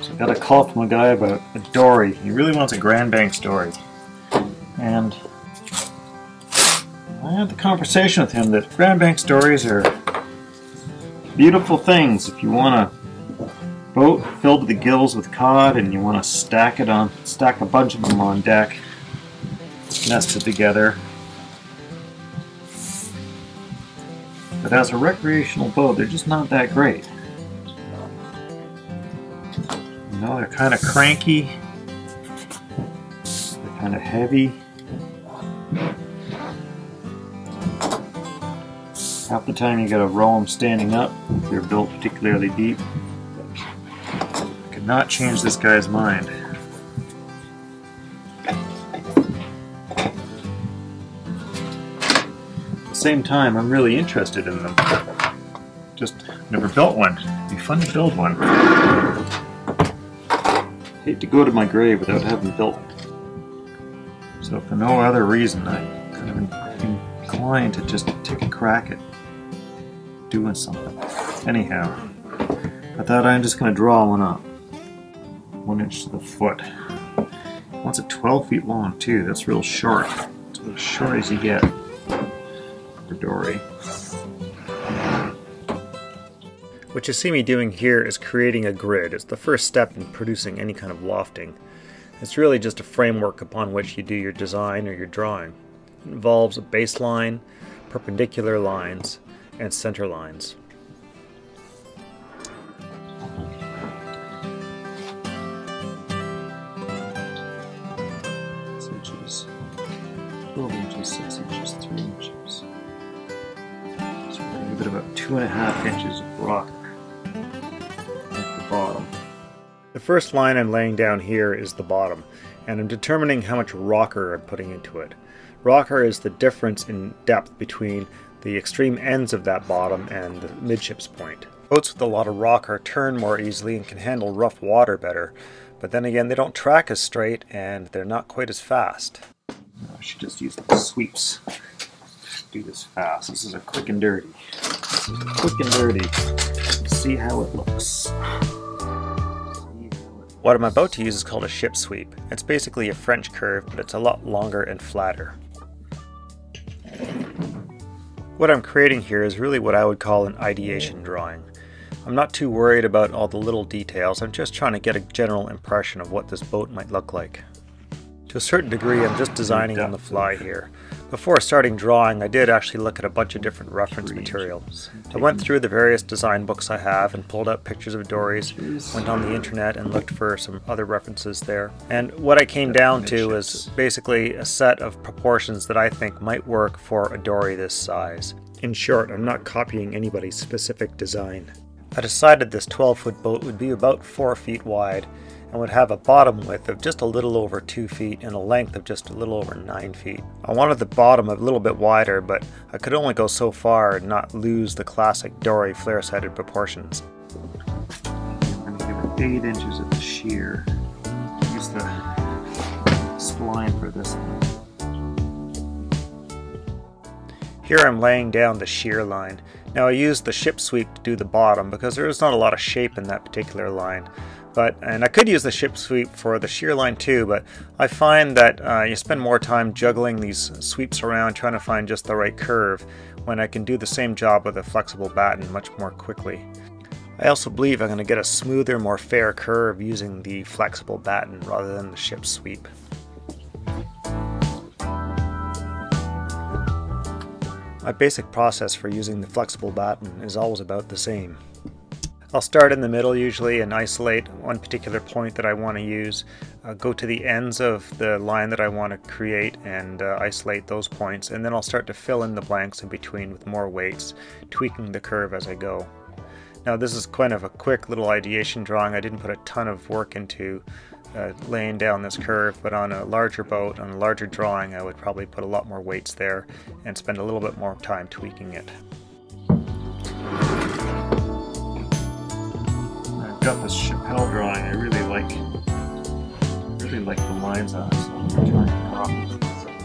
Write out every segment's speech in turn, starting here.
So I got a call from a guy about a dory. He really wants a Grand Banks dory. And I had the conversation with him that Grand Banks dories are beautiful things if you want a boat filled to the gills with cod and you want to stack it on stack a bunch of them on deck nested together but as a recreational boat they're just not that great know they're kind of cranky they're kind of heavy Half the time you gotta row them standing up if they're built particularly deep. I could not change this guy's mind. At the same time, I'm really interested in them. Just never built one. It'd be fun to build one. Hate to go to my grave without having built. So for no other reason, I'm kind of inclined to just take a crack at doing something. Anyhow, I thought I'm just going to draw one up. One inch to the foot. Wants it 12 feet long too. That's real short. It's as short as you get What you see me doing here is creating a grid. It's the first step in producing any kind of lofting. It's really just a framework upon which you do your design or your drawing. It involves a baseline, perpendicular lines, and center lines. Six inches, 12 inches, 6 inches, 3 inches. So we're going to give it about 2.5 inches of rock The first line I'm laying down here is the bottom, and I'm determining how much rocker I'm putting into it. Rocker is the difference in depth between the extreme ends of that bottom and the midships point. Boats with a lot of rocker turn more easily and can handle rough water better, but then again they don't track as straight and they're not quite as fast. I should just use sweeps. Do this fast. This is a quick and dirty. This is a quick and dirty. Let's see how it looks. What I'm about to use is called a ship sweep. It's basically a French curve, but it's a lot longer and flatter. What I'm creating here is really what I would call an ideation drawing. I'm not too worried about all the little details, I'm just trying to get a general impression of what this boat might look like. To a certain degree I'm just designing on the fly here. Before starting drawing, I did actually look at a bunch of different reference material. I went through the various design books I have and pulled out pictures of dories, went on the internet and looked for some other references there. And what I came down to is basically a set of proportions that I think might work for a dory this size. In short, I'm not copying anybody's specific design. I decided this 12 foot boat would be about 4 feet wide and would have a bottom width of just a little over 2 feet and a length of just a little over 9 feet. I wanted the bottom a little bit wider, but I could only go so far and not lose the classic dory flare-sided proportions. I'm going to give it 8 inches of the sheer. Use the spline for this Here I'm laying down the sheer line. Now I used the ship sweep to do the bottom because there is not a lot of shape in that particular line. But and I could use the ship sweep for the sheer line too, but I find that uh, you spend more time juggling these sweeps around trying to find just the right curve when I can do the same job with a flexible batten much more quickly. I also believe I'm going to get a smoother, more fair curve using the flexible batten rather than the ship sweep. My basic process for using the flexible batten is always about the same. I'll start in the middle usually and isolate one particular point that I want to use, uh, go to the ends of the line that I want to create and uh, isolate those points, and then I'll start to fill in the blanks in between with more weights, tweaking the curve as I go. Now this is kind of a quick little ideation drawing, I didn't put a ton of work into uh, laying down this curve, but on a larger boat, on a larger drawing, I would probably put a lot more weights there and spend a little bit more time tweaking it. Got this Chapelle drawing. I really like, really like the lines on it. So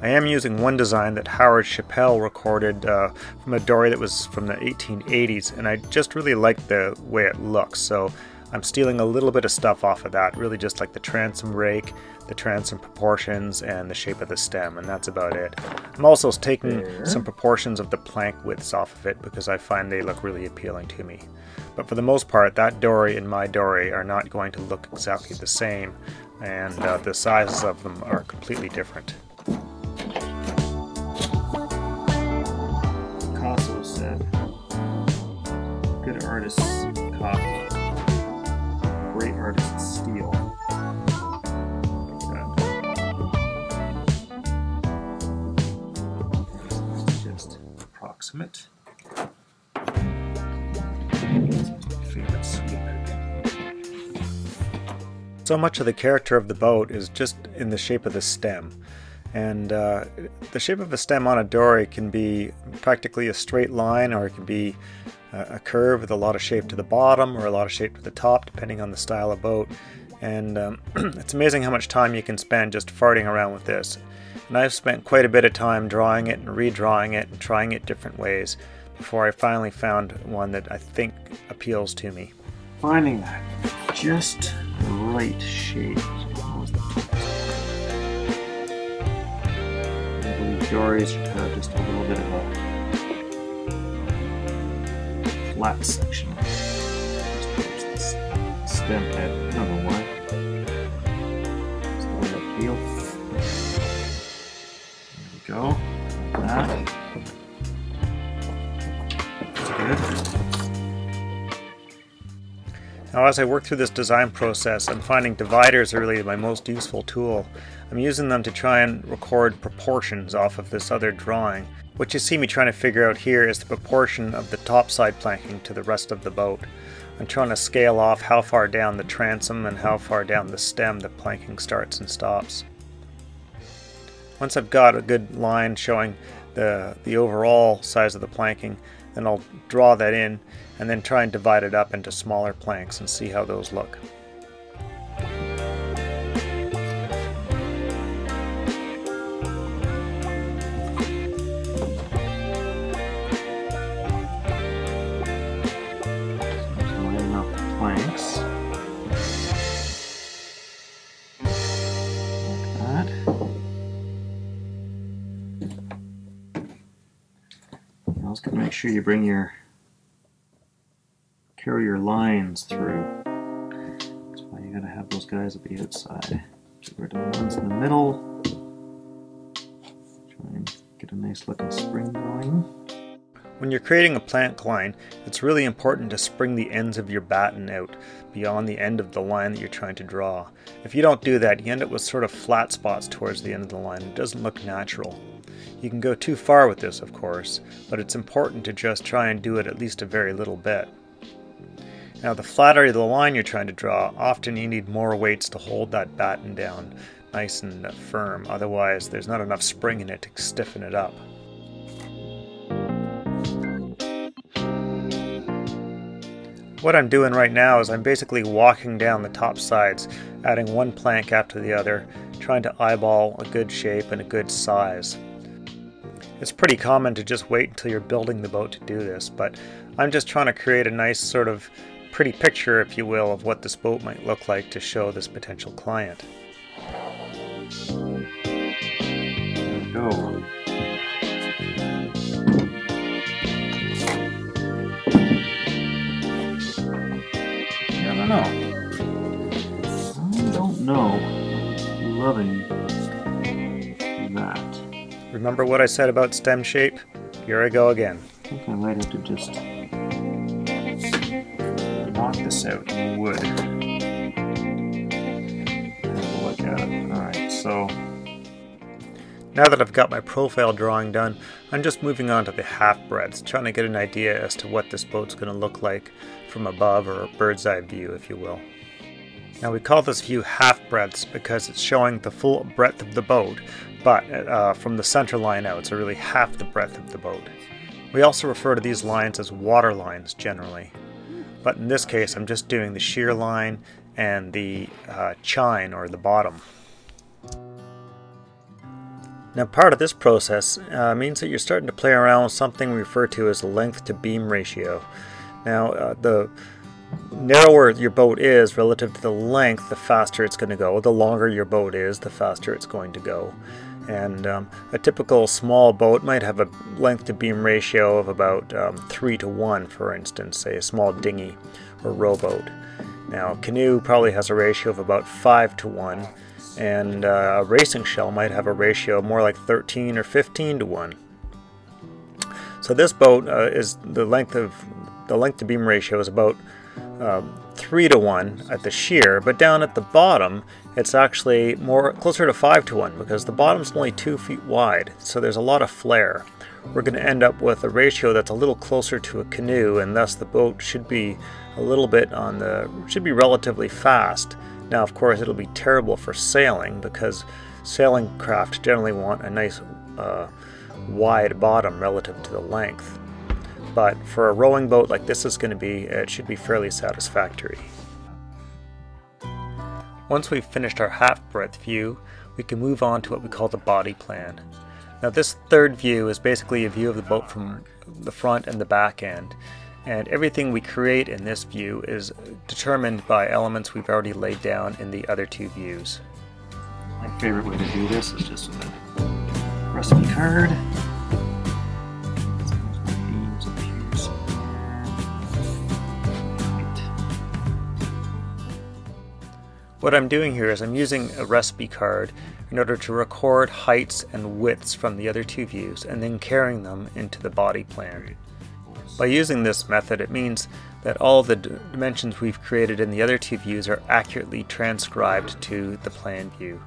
I'm using one design that Howard Chapelle recorded uh, from a dory that was from the 1880s, and I just really like the way it looks. So I'm stealing a little bit of stuff off of that, really just like the transom rake, the transom proportions, and the shape of the stem, and that's about it. I'm also taking there. some proportions of the plank widths off of it because I find they look really appealing to me. But for the most part, that dory and my dory are not going to look exactly the same, and uh, the sizes of them are completely different. Picasso said, good artists copy, Just approximate. So much of the character of the boat is just in the shape of the stem. And uh, the shape of a stem on a dory can be practically a straight line or it can be a curve with a lot of shape to the bottom or a lot of shape to the top depending on the style of boat. And um, it's amazing how much time you can spend just farting around with this. And I've spent quite a bit of time drawing it and redrawing it and trying it different ways before I finally found one that I think appeals to me. Finding that just right shape. I have just a little bit of a flat section. Stem head. The way I feel. There we go. That. Good. Now as I work through this design process, I'm finding dividers are really my most useful tool. I'm using them to try and record proportions off of this other drawing. What you see me trying to figure out here is the proportion of the topside planking to the rest of the boat. I'm trying to scale off how far down the transom and how far down the stem the planking starts and stops. Once I've got a good line showing the, the overall size of the planking, then I'll draw that in and then try and divide it up into smaller planks and see how those look. Sure you bring your carry your lines through. That's why you gotta have those guys at the outside. Get rid of the ones in the middle. Try and get a nice looking spring going. When you're creating a plank line, it's really important to spring the ends of your batten out beyond the end of the line that you're trying to draw. If you don't do that, you end up with sort of flat spots towards the end of the line. It doesn't look natural. You can go too far with this, of course, but it's important to just try and do it at least a very little bit. Now the flatter the line you're trying to draw, often you need more weights to hold that batten down nice and firm, otherwise there's not enough spring in it to stiffen it up. What I'm doing right now is I'm basically walking down the top sides, adding one plank after the other, trying to eyeball a good shape and a good size. It's pretty common to just wait until you're building the boat to do this, but I'm just trying to create a nice sort of pretty picture, if you will, of what this boat might look like to show this potential client. Go. I don't know. I don't know. Loving. Remember what I said about stem shape? Here I go again. I think I might have to just knock this out in wood. Have a look at it. Alright, so now that I've got my profile drawing done, I'm just moving on to the half breadths, trying to get an idea as to what this boat's going to look like from above, or a bird's eye view, if you will. Now we call this view half breadths because it's showing the full breadth of the boat, but uh, from the center line out, so really half the breadth of the boat. We also refer to these lines as water lines generally but in this case I'm just doing the sheer line and the uh, chine or the bottom. Now part of this process uh, means that you're starting to play around with something we refer to as length to beam ratio. Now uh, the narrower your boat is relative to the length, the faster it's going to go. The longer your boat is, the faster it's going to go. And um, a typical small boat might have a length to beam ratio of about um, 3 to 1, for instance, say a small dinghy or rowboat. Now, canoe probably has a ratio of about 5 to 1, and uh, a racing shell might have a ratio more like 13 or 15 to 1. So this boat uh, is the length of the length to beam ratio is about um, 3 to 1 at the sheer, but down at the bottom it's actually more closer to 5 to 1 because the bottom's only 2 feet wide, so there's a lot of flare. We're going to end up with a ratio that's a little closer to a canoe, and thus the boat should be a little bit on the should be relatively fast. Now, of course, it'll be terrible for sailing because sailing craft generally want a nice uh, wide bottom relative to the length. But for a rowing boat like this is going to be, it should be fairly satisfactory. Once we've finished our half-breadth view, we can move on to what we call the body plan. Now this third view is basically a view of the boat from the front and the back end, and everything we create in this view is determined by elements we've already laid down in the other two views. My favorite way to do this is just with a recipe card. What I'm doing here is I'm using a recipe card in order to record heights and widths from the other two views and then carrying them into the body plan. By using this method it means that all the dimensions we've created in the other two views are accurately transcribed to the plan view.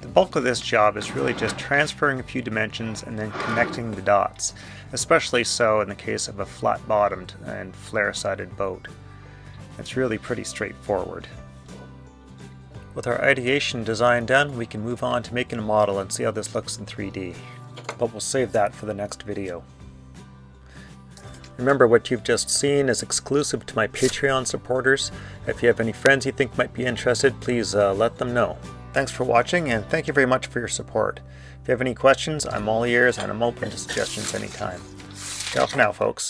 The bulk of this job is really just transferring a few dimensions and then connecting the dots, especially so in the case of a flat-bottomed and flare-sided boat. It's really pretty straightforward. With our ideation design done, we can move on to making a model and see how this looks in 3D. But we'll save that for the next video. Remember what you've just seen is exclusive to my Patreon supporters. If you have any friends you think might be interested, please uh, let them know. Thanks for watching and thank you very much for your support. If you have any questions, I'm all ears and I'm open to suggestions anytime. Ciao for now, folks.